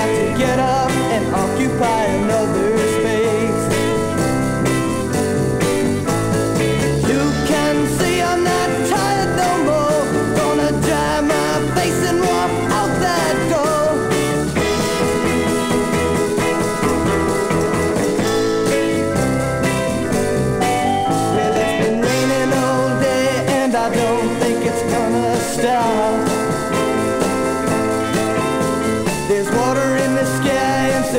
have to get up and occupy another space. You can see I'm not tired no more. Gonna dry my face and walk out that door. Well, it's been raining all day and I don't think it's gonna stop.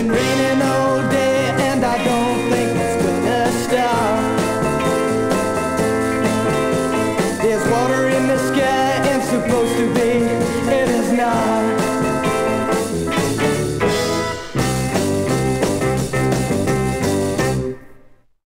been raised.